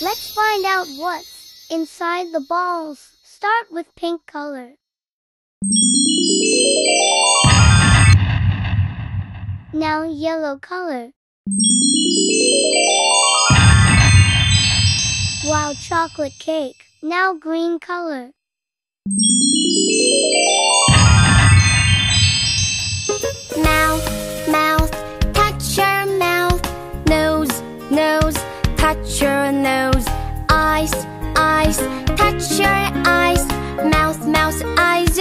Let's find out what's inside the balls. Start with pink color. Now yellow color. Wow, chocolate cake. Now green color. Mouth, mouth, touch your mouth. Nose, nose, touch your. Eyes, touch your eyes. Mouth, mouth, eyes,